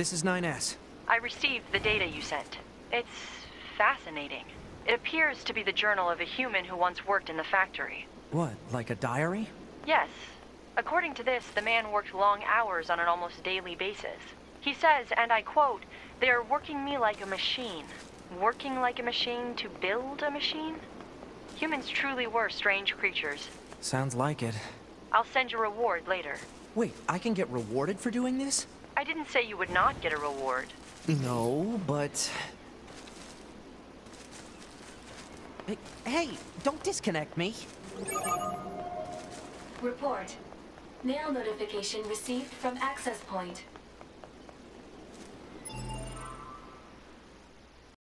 This is 9S. I received the data you sent. It's fascinating. It appears to be the journal of a human who once worked in the factory. What, like a diary? Yes. According to this, the man worked long hours on an almost daily basis. He says, and I quote, They're working me like a machine. Working like a machine to build a machine? Humans truly were strange creatures. Sounds like it. I'll send you a reward later. Wait, I can get rewarded for doing this? I didn't say you would not get a reward. No, but... Hey, hey, don't disconnect me. Report. Mail notification received from access point.